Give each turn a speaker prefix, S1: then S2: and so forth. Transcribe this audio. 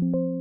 S1: you